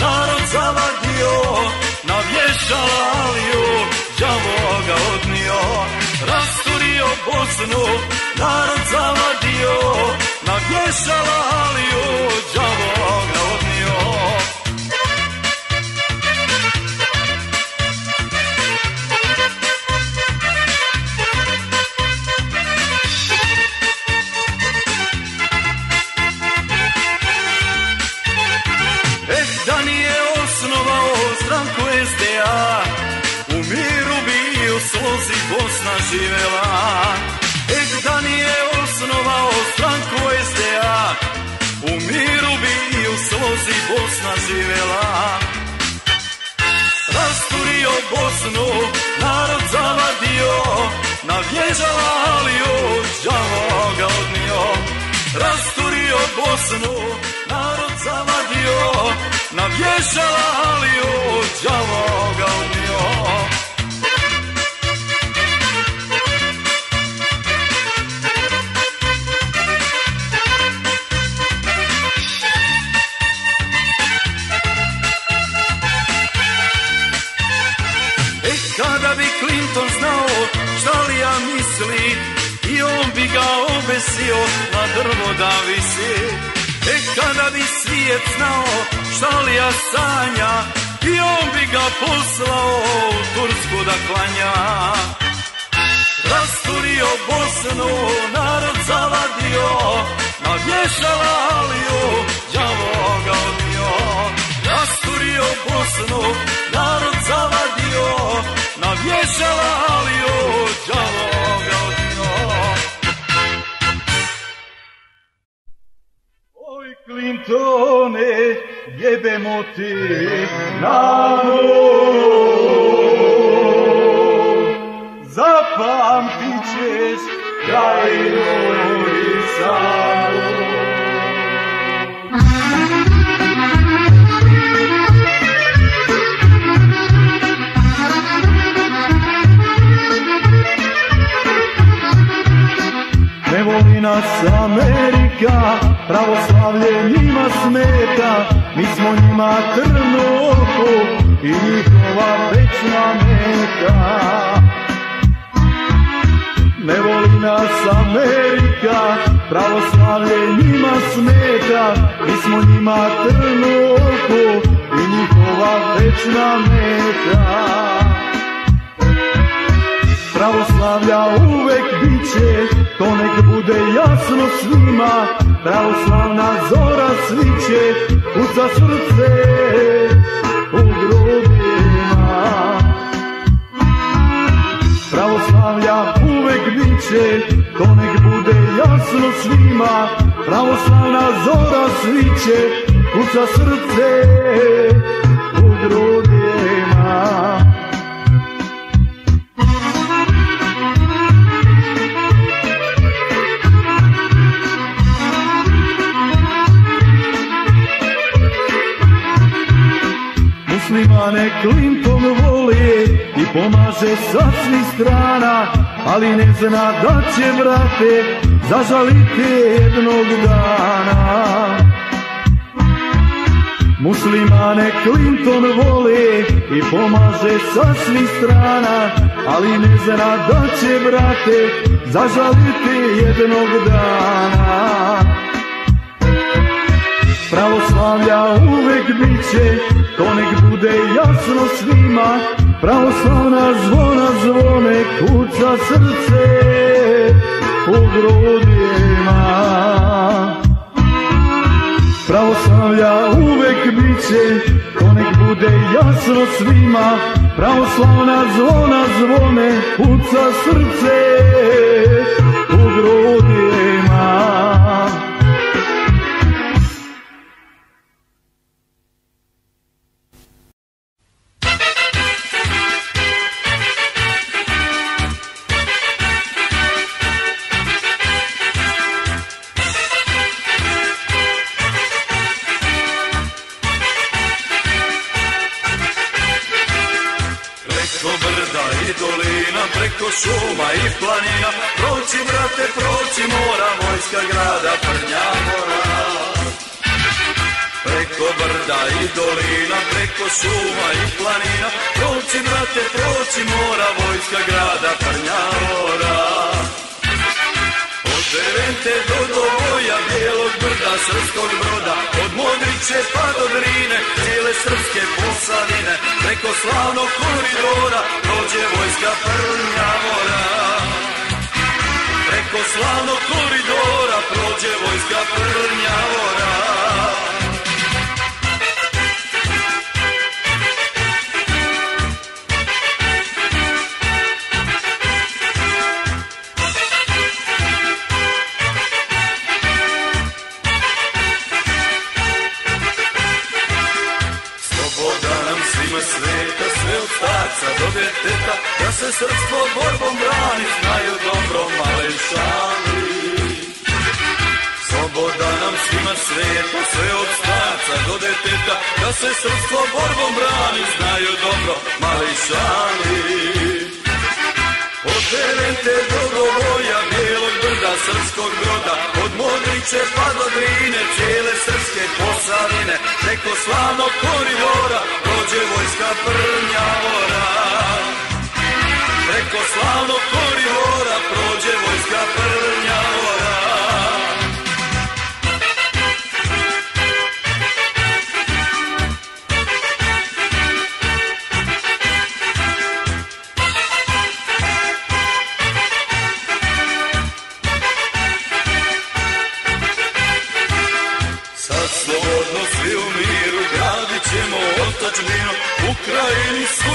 narod zavadio, na vješala Aliju, đavo ga odnio. Rasturio Bosnu, narod zavadio, na vješala Aliju, đavo da nije osnovao stranku SDA U miru bi u slozi Bosna živela. Eh, da nije osnovao stranku SDA U miru bi u slozi Bosna živela. Rasturio Bosnu, narod zavadio Na vježala Aliju, đavo ga odnio. Rasturio Bosnu, narod zavadio Na vježala svijet znao šta li ja sanja I on bi ga poslao u Tursku da klanja. Rasturio Bosnu, narod zavadio Na vješala Aliju, đavo ga odnio. Rasturio Bosnu, narod zavadio Na vješala Aliju, đavo Quintone jebemo ti na i njihova večna meta. Ne voli nas Amerika, pravoslavlje njima smeta, mi smo njima trnu oko i njihova večna meta. Pravoslavlja uvek biće, to nek bude jasno svima, pravoslavna zora sviće, kuca srce Pravoslavlja uvek biće, to nek bude jasno svima, pravoslavna zora sviće, kuca srce u grudima. Muslimane i pomaže sa svih strana, ali ne zna da će vrate zažaliti jednog dana. Muslimane Clinton voli i pomaže sa svih strana, ali ne zna da će vrate zažaliti jednog dana. Pravoslavlja uvek biće, to nek bude jasno svima, pravoslavna zvona zvone, kuca srce u grudima. Pravoslavlja uvek biće, to nek bude jasno svima, pravoslavna zvona zvone, kuca srce u grudima. I planina, proći brate, proći mora, vojska grada Prnjavora. Preko brda i dolina, preko šuma i planina, proći brate, proći mora, vojska grada Prnjavora. Od Derente do Dovoja, bijelog brda, srpskog broda, od Modriće pa do Drine, cijele srpske posadine, preko slavnog koridora, prođe vojska Prnjavora. Preko slavnog koridora, prođe vojska Prnjavora. Sloboda nam svima sveta, sve od starca do deteta, da se srpstvo borbom brani, znaju dobro malešani. Sloboda nam svima sveta, sve od starca do deteta, da se srpstvo borbom brani, znaju dobro mališani. Od Terente do Dovoja, bijelog brda, srpskog broda, od Modriće pa do Drine, cijele srpske posadine, preko slavnog koridora, prođe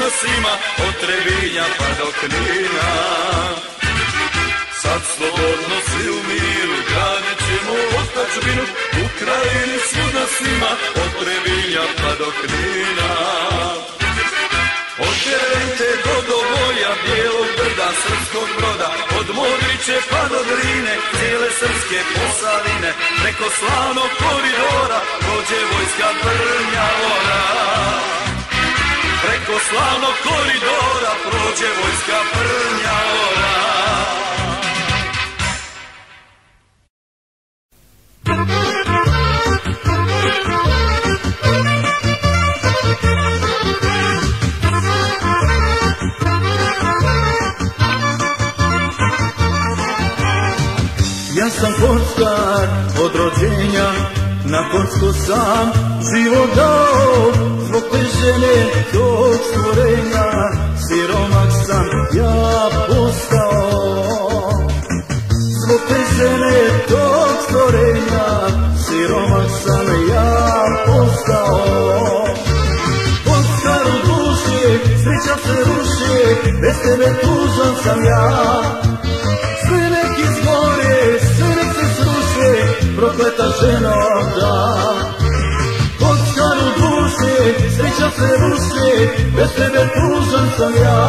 Ukrajini svud nas ima od Trebinja pa do Knina Sad slobodno svi u miru gradit ćemo otačbinu Ukrajini svud nas ima od Trebinja pa do Knina od Terente do Dovoja, bijelog brda, srpskog broda, od Modriće pa do Drine, cijele srpske posadine, preko slavnog koridora, prođe vojska Prnjavora. Preko slavnog koridora, prođe vojska Prnjavora. Ja sam kockar od rođenja, na kocku sam život dao, tebe tužan sam ja. Sve neki zgore, se sruše, prokleta ženo da. Kockar u duši, sreća se ruši, bez tebe tužan sam ja.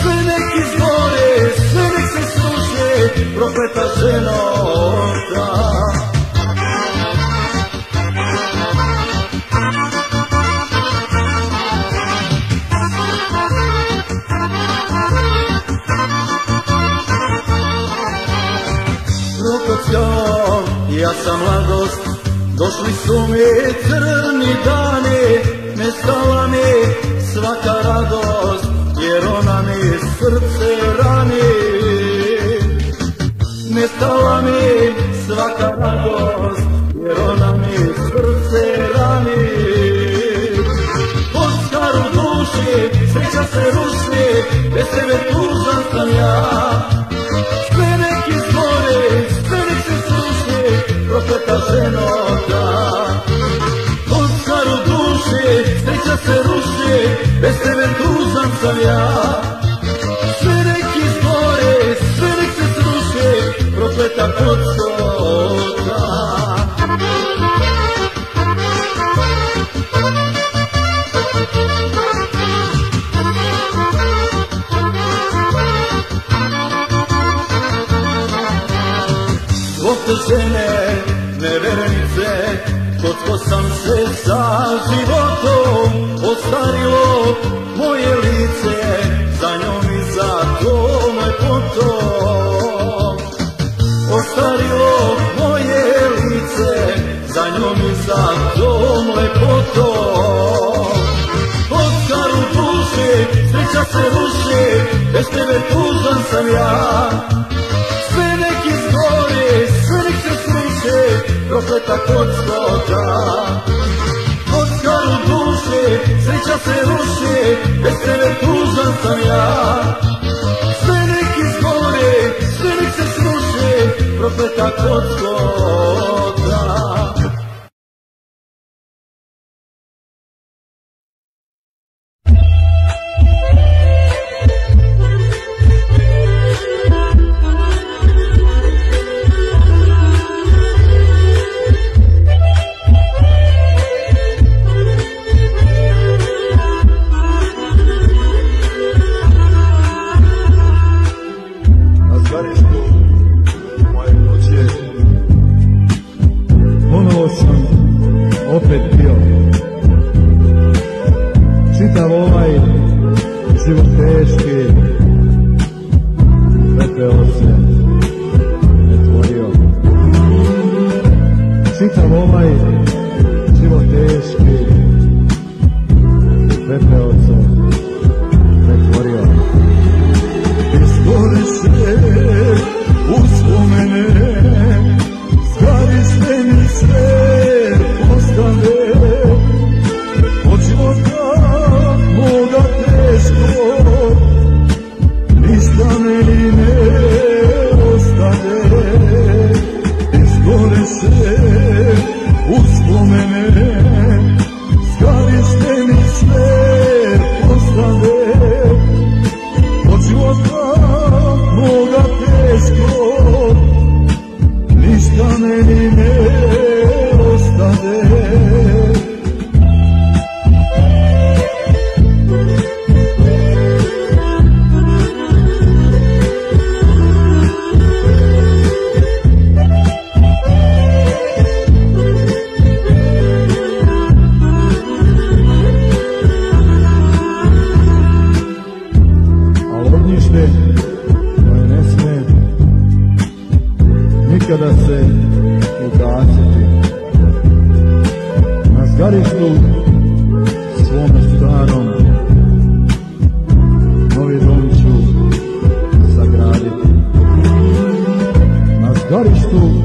Sve neki zgore, sve nek se sruše, prokleta ženo došli su mi crni dani, nestala mi svaka radost, jer ona mi srce rani. Nestala mi svaka radost, jer ona mi srce rani. Kockar u duši, sreća se ruši, bez tebe tužan sam ja. Sve neki zgore, sve nek se sruši, prokleta ženo bez tebe tužan sam ja. Sve neki zgore, sve nek se sruši, prokleta za njom i za tom od karu puše, sreća se ruši, bez tebe tužan sam ja. Sve nek izgore, sve nek se sliše, prokleta od karu duše, sreća se ruši, bez tebe tužan sam ja. Sve nek izgore, sve nek se sruše, prokleta kockota. tú.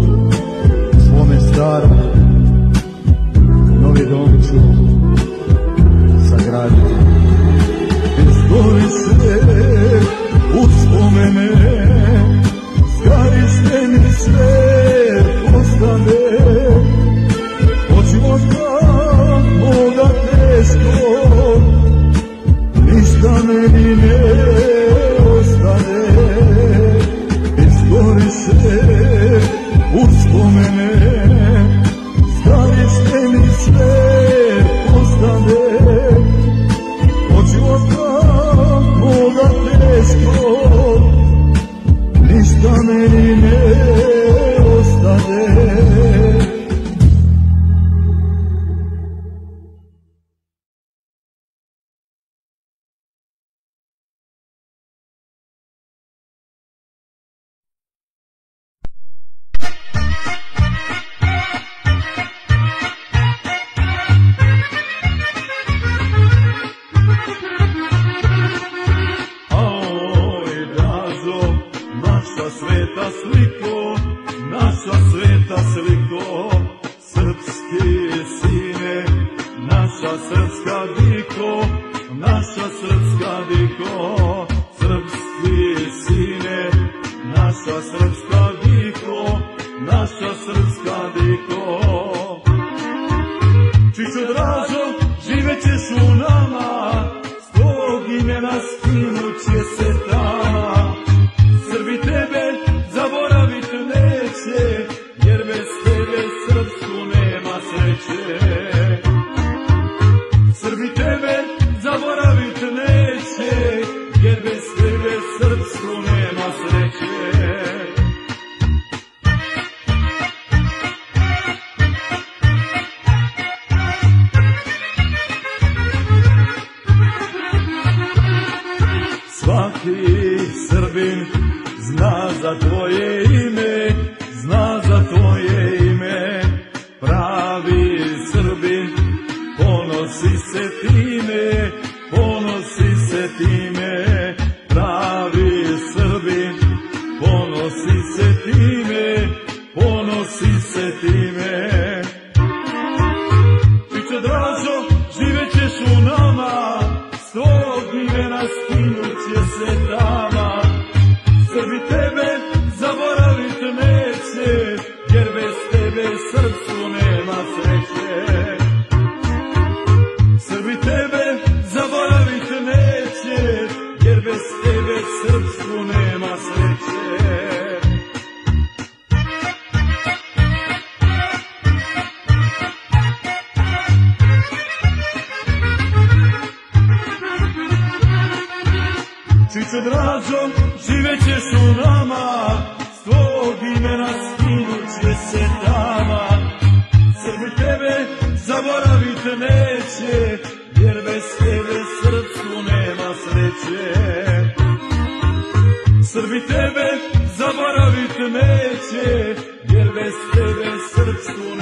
naša srpska diko. Čiču draž the throne Čiče dražo, živećeš u nama, s tvog imena skinut će se tama. Srbi tebe zaboravit neće, jer bez tebe srcu nema sreće. Srbi tebe zaboravit neće, jer bez tebe srcu